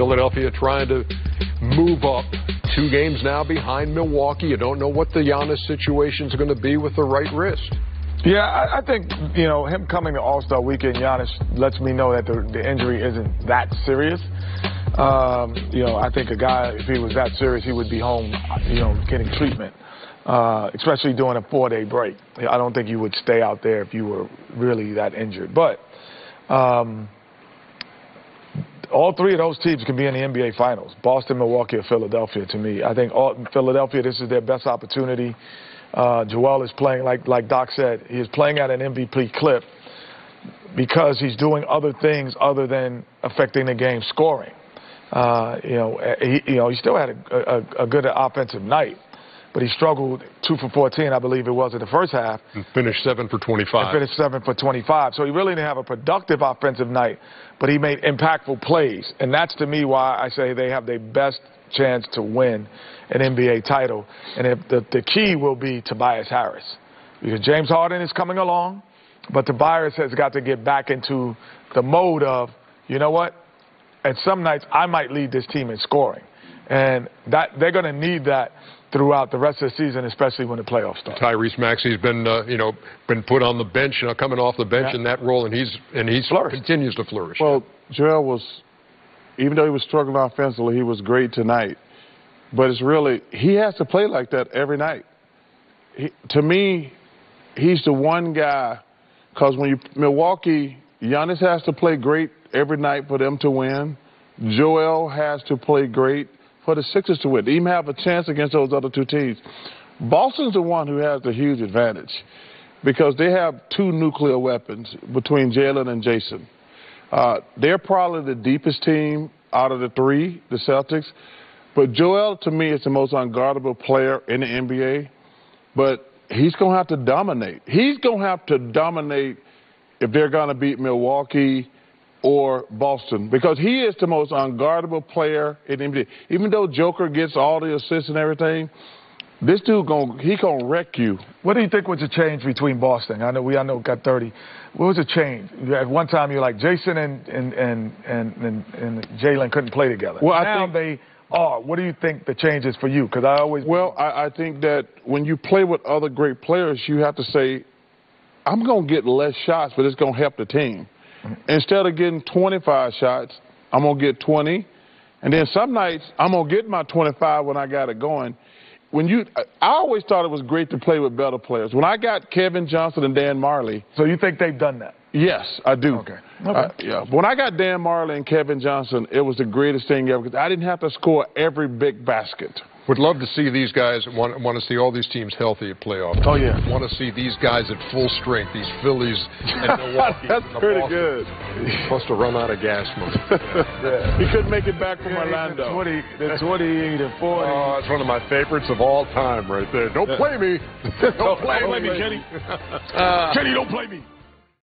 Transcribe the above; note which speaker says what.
Speaker 1: Philadelphia trying to move up two games now behind Milwaukee. You don't know what the Giannis situation is going to be with the right wrist.
Speaker 2: Yeah, I, I think you know him coming to All Star Weekend, Giannis lets me know that the, the injury isn't that serious. Um, you know, I think a guy, if he was that serious, he would be home, you know, getting treatment, uh, especially during a four-day break. I don't think you would stay out there if you were really that injured. But um, all three of those teams can be in the NBA Finals: Boston, Milwaukee, or Philadelphia. To me, I think all, Philadelphia. This is their best opportunity. Uh, Joel is playing like like Doc said. He is playing at an MVP clip because he's doing other things other than affecting the game scoring. Uh, you know, he, you know, he still had a, a, a good offensive night, but he struggled two for 14, I believe it was in the first half.
Speaker 1: And finished seven for 25.
Speaker 2: And finished seven for 25. So he really didn't have a productive offensive night, but he made impactful plays, and that's to me why I say they have their best chance to win an NBA title. And if the, the key will be Tobias Harris, because James Harden is coming along, but Tobias has got to get back into the mode of, you know what? and some nights I might lead this team in scoring. And that they're going to need that throughout the rest of the season, especially when the playoffs start.
Speaker 1: Tyrese Maxey's been, uh, you know, been put on the bench, you know, coming off the bench yeah. in that role, and he's and he's Flourished. continues to flourish.
Speaker 3: Well, Joel was, even though he was struggling offensively, he was great tonight. But it's really he has to play like that every night. He, to me, he's the one guy because when you Milwaukee, Giannis has to play great every night for them to win. Joel has to play great for the Sixers to win. They even have a chance against those other two teams. Boston's the one who has the huge advantage because they have two nuclear weapons between Jaylen and Jayson. Uh, they're probably the deepest team out of the three, the Celtics. But Joel, to me, is the most unguardable player in the NBA. But he's going to have to dominate. He's going to have to dominate if they're going to beat Milwaukee or Boston because he is the most unguardable player in the NBA. Even though Joker gets all the assists and everything, this dude going he gonna wreck you.
Speaker 2: What do you think was the change between Boston? I know we I know got 30. What was the change? At one time you're like Jayson and and and and, and, and Jaylen couldn't play together. Well, now I think they are. What do you think the change is for you? Because I always
Speaker 3: well I, I think that when you play with other great players, you have to say, I'm gonna get less shots, but it's gonna help the team. Instead of getting 25 shots, I'm going to get 20. And then some nights, I'm going to get my 25 when I got it going. When you, I always thought it was great to play with better players. When I got Kevin Johnson and Dan Majerle.
Speaker 2: So you think they've done that?
Speaker 3: Yes, I do.
Speaker 2: Okay. okay. Uh,
Speaker 3: yeah. When I got Dan Majerle and Kevin Johnson, it was the greatest thing ever because I didn't have to score every big basket.
Speaker 1: Would love to see these guys, want, want to see all these teams healthy at playoff.
Speaker 2: Oh, yeah.
Speaker 1: Want to see these guys at full strength, these Phillies and Milwaukee.
Speaker 3: That's
Speaker 1: and
Speaker 3: pretty
Speaker 1: Boston.
Speaker 3: good.
Speaker 1: Supposed to run out of gas money.
Speaker 3: yeah. He couldn't make it back from yeah, Orlando.
Speaker 2: The 20, the 20 the 40.
Speaker 1: Oh, it's one of my favorites of all time right there. Don't play me. don't,
Speaker 2: play, don't play me, Kenny. Uh, Kenny, don't play me.